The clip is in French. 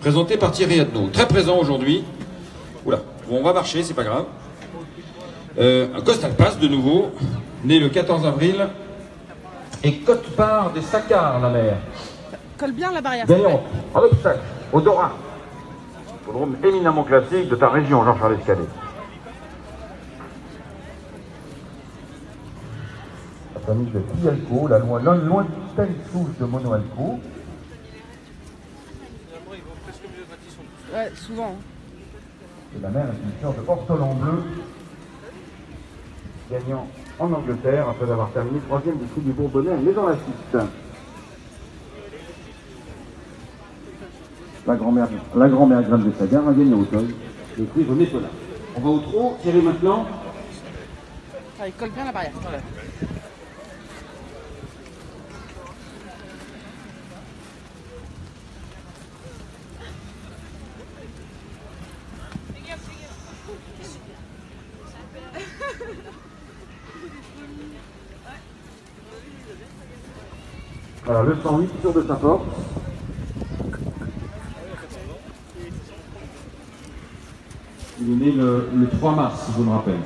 présenté par Thierry Adnaud. Très présent aujourd'hui. Oula, on va marcher, c'est pas grave. Euh, un Costal Pass de nouveau, né le 14 avril. Et cote-part des Sacars, la mère. Colle bien la barrière. Gagnant, en obstacle, au Dora. Hippodrome éminemment classique de ta région, Jean-Charles Escadet. La famille de Tialco, la loin, loin, Ouais, souvent. hein. Et la mère est une sœur de Portolan bleu, gagnant en Angleterre après avoir terminé troisième du prix du Bourbonnais à Maison-la-Ciste. La grand-mère, la grand-mère Graine de Sagar a gagné au toy le prix René Pola. On va au trot, Thierry maintenant. Ah, il colle bien la barrière. Voilà. Voilà, le 108 sur de sa porte. Il est né le, le 3 mars, je me rappelle.